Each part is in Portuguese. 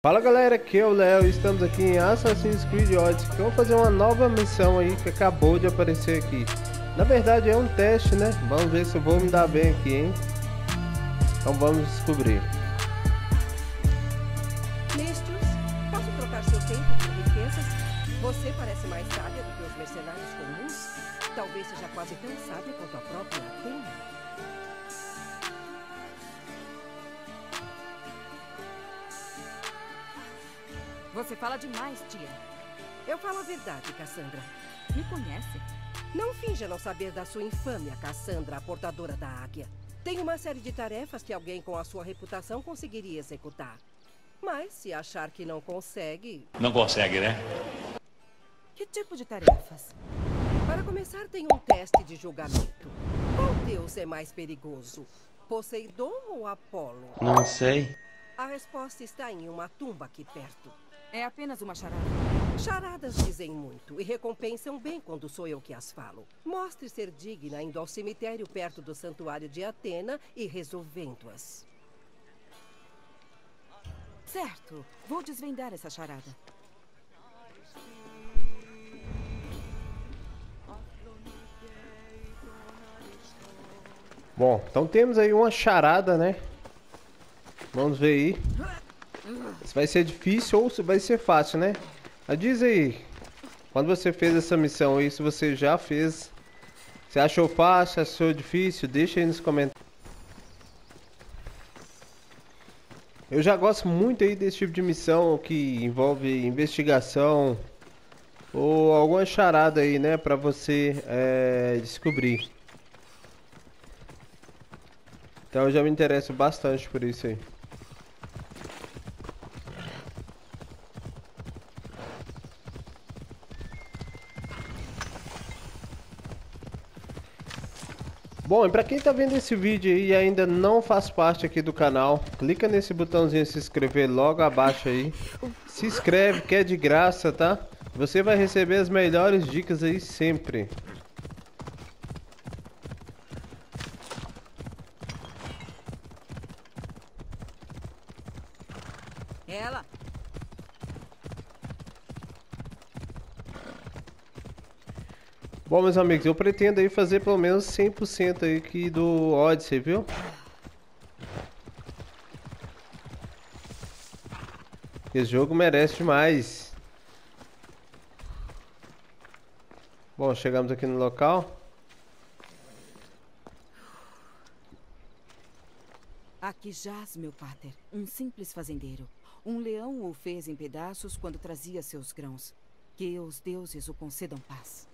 Fala galera, aqui é o Léo e estamos aqui em Assassin's Creed Odyssey que eu vou fazer uma nova missão aí que acabou de aparecer aqui. Na verdade é um teste né, vamos ver se eu vou me dar bem aqui hein? Então vamos descobrir. Mistros, posso trocar seu tempo por riquezas? Você parece mais sábia do que os mercenários comuns? Talvez seja quase tão sábia quanto a própria Atena Você fala demais, tia. Eu falo a verdade, Cassandra. Me conhece? Não finja não saber da sua infâmia, Cassandra, a portadora da águia. Tem uma série de tarefas que alguém com a sua reputação conseguiria executar. Mas se achar que não consegue... Não consegue, né? Que tipo de tarefas? Para começar, tem um teste de julgamento. Qual deus é mais perigoso? Poseidon ou Apolo? Não sei. A resposta está em uma tumba aqui perto. É apenas uma charada. Charadas dizem muito e recompensam bem quando sou eu que as falo. Mostre ser digna indo ao cemitério perto do santuário de Atena e resolvendo-as. Certo. Vou desvendar essa charada. Bom, então temos aí uma charada, né? Vamos ver aí. Se vai ser difícil ou se vai ser fácil, né? Mas diz aí, quando você fez essa missão aí, se você já fez, você achou fácil, achou difícil, deixa aí nos comentários. Eu já gosto muito aí desse tipo de missão que envolve investigação ou alguma charada aí, né, pra você é, descobrir. Então eu já me interesso bastante por isso aí. Bom, e pra quem tá vendo esse vídeo e ainda não faz parte aqui do canal, clica nesse botãozinho se inscrever logo abaixo aí. Se inscreve que é de graça, tá? Você vai receber as melhores dicas aí sempre. Bom, meus amigos, eu pretendo aí fazer pelo menos 100% aí aqui do Odyssey, viu? Esse jogo merece demais. Bom, chegamos aqui no local. Aqui jaz, meu pater, um simples fazendeiro. Um leão o fez em pedaços quando trazia seus grãos. Que os deuses o concedam paz.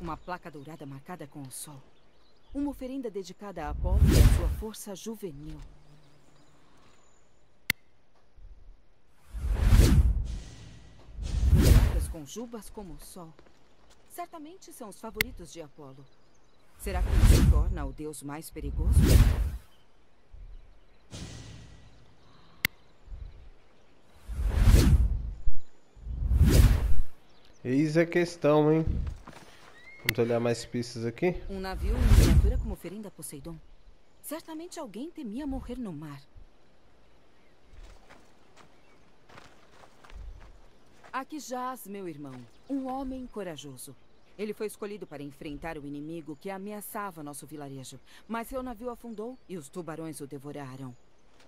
Uma placa dourada marcada com o sol. Uma oferenda dedicada a Apolo e a sua força juvenil. Com jubas como o sol. Certamente são os favoritos de Apolo. Será que ele se torna o deus mais perigoso? Eis a questão, hein? Vamos olhar mais pistas aqui. Um navio em miniatura como oferenda a Poseidon. Certamente alguém temia morrer no mar. Aqui jaz meu irmão, um homem corajoso. Ele foi escolhido para enfrentar o inimigo que ameaçava nosso vilarejo, mas seu navio afundou e os tubarões o devoraram.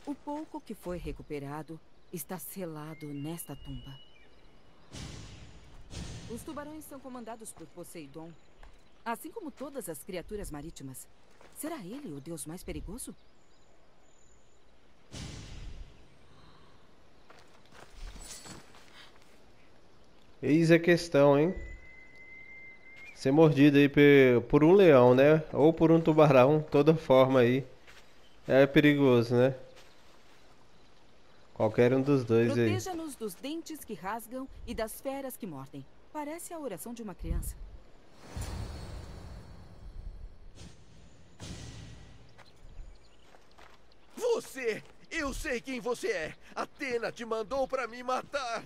O pouco que foi recuperado está selado nesta tumba. Os tubarões são comandados por Poseidon, assim como todas as criaturas marítimas. Será ele o deus mais perigoso? Eis a questão, hein? Ser mordido aí por um leão, né? Ou por um tubarão, toda forma aí. É perigoso, né? Qualquer um dos dois aí. Proteja-nos dos dentes que rasgam e das feras que mordem. Parece a oração de uma criança. Você! Eu sei quem você é! Atena te mandou pra me matar!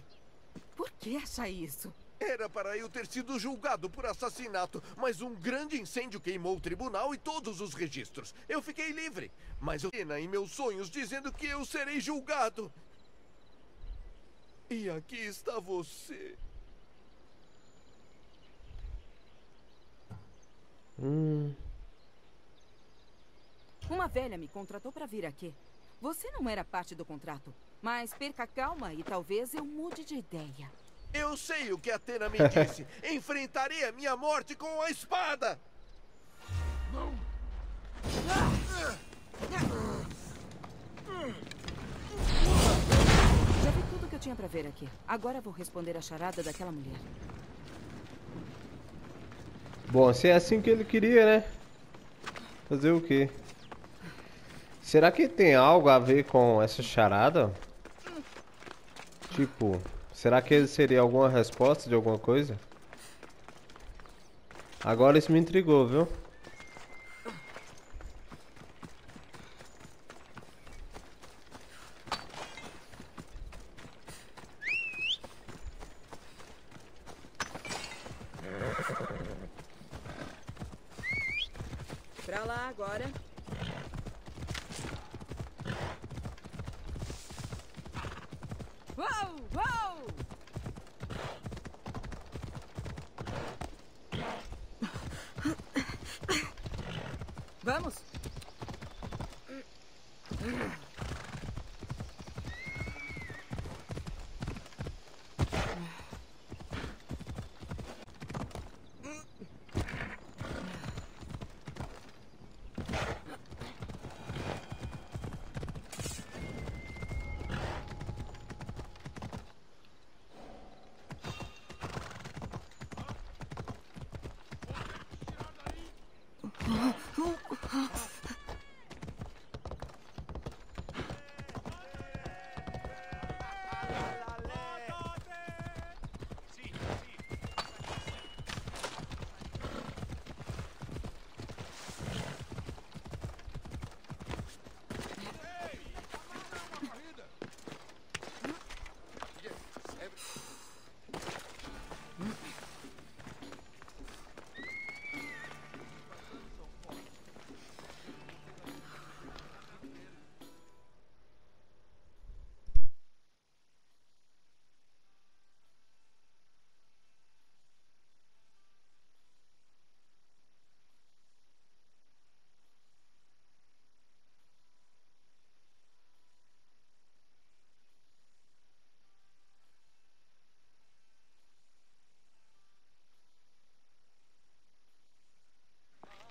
Por que acha isso? Era para eu ter sido julgado por assassinato, mas um grande incêndio queimou o tribunal e todos os registros. Eu fiquei livre, mas eu pena em meus sonhos dizendo que eu serei julgado. E aqui está você. Uma velha me contratou para vir aqui. Você não era parte do contrato. Mas perca a calma e talvez eu mude de ideia. Eu sei o que Atena me disse. Enfrentarei a minha morte com a espada. Já vi tudo que eu tinha para ver aqui. Agora vou responder a charada daquela mulher. Bom, se é assim que ele queria, né? Fazer o quê? Será que tem algo a ver com essa charada? Tipo, será que seria alguma resposta de alguma coisa? Agora isso me intrigou, viu? Pra lá agora. Whoa, whoa!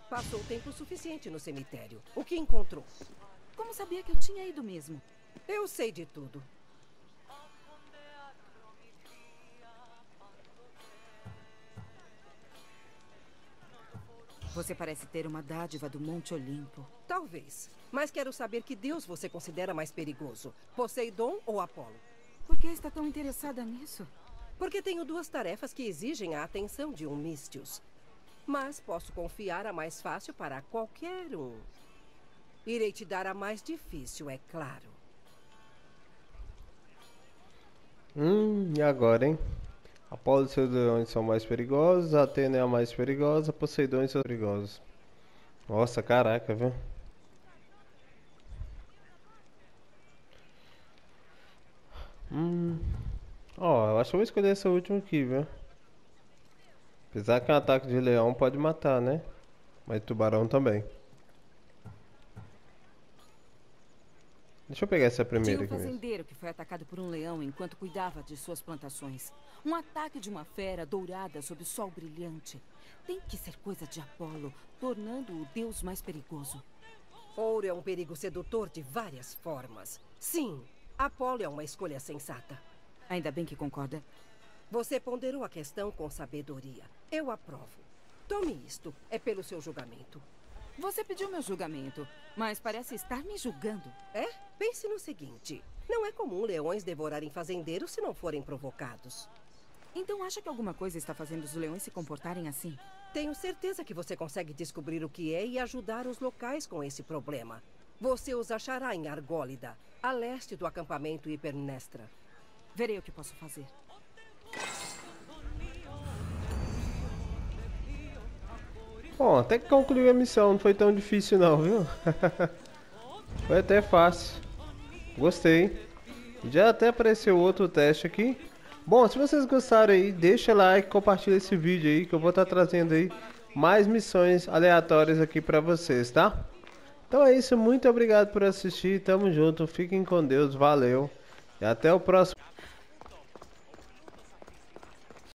Passou tempo suficiente no cemitério. O que encontrou? Como sabia que eu tinha ido mesmo? Eu sei de tudo. Você parece ter uma dádiva do Monte Olimpo. Talvez. Mas quero saber que Deus você considera mais perigoso: Poseidon ou Apolo? Por que está tão interessada nisso? Porque tenho duas tarefas que exigem a atenção de um Mistius. Mas posso confiar a mais fácil para qualquer um. Irei te dar a mais difícil, é claro. Hum, e agora, hein? Apolo e seus leões são mais perigosos, Atena é a mais perigosa, Poseidon e seus perigosos. Nossa, caraca, viu? Hum. Ó, eu acho que eu vou escolher essa última aqui, viu? Apesar que um ataque de leão pode matar, né? Mas tubarão também. Deixa eu pegar essa primeira um aqui mesmo. fazendeiro que foi atacado por um leão enquanto cuidava de suas plantações. Um ataque de uma fera dourada sob o sol brilhante. Tem que ser coisa de Apolo, tornando o deus mais perigoso. Ouro é um perigo sedutor de várias formas. Sim, Apolo é uma escolha sensata. Ainda bem que concorda. Você ponderou a questão com sabedoria. Eu aprovo. Tome isto. É pelo seu julgamento. Você pediu meu julgamento, mas parece estar me julgando. É? Pense no seguinte: não é comum leões devorarem fazendeiros se não forem provocados. Então acha que alguma coisa está fazendo os leões se comportarem assim? Tenho certeza que você consegue descobrir o que é e ajudar os locais com esse problema. Você os achará em Argólida, a leste do acampamento Hipernestra. Verei o que posso fazer. Bom, até que concluiu a missão, não foi tão difícil não, viu? foi até fácil. Gostei. Já até apareceu outro teste aqui. Bom, se vocês gostaram aí, deixa like, compartilha esse vídeo aí que eu vou estar tá trazendo aí mais missões aleatórias aqui pra vocês, tá? Então é isso, muito obrigado por assistir, tamo junto, fiquem com Deus, valeu e até o próximo